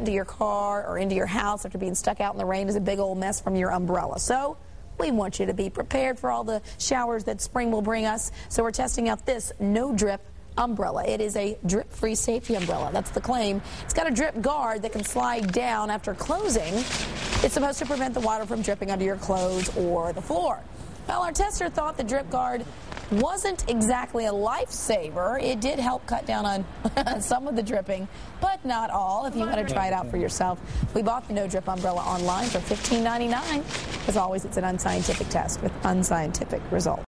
into your car or into your house after being stuck out in the rain is a big old mess from your umbrella. So we want you to be prepared for all the showers that spring will bring us. So we're testing out this no drip umbrella. It is a drip-free safety umbrella. That's the claim. It's got a drip guard that can slide down after closing. It's supposed to prevent the water from dripping onto your clothes or the floor. Well, our tester thought the drip guard wasn't exactly a lifesaver. It did help cut down on some of the dripping, but not all. If you want to try it out for yourself, we bought the No Drip umbrella online for $15.99. As always, it's an unscientific test with unscientific results.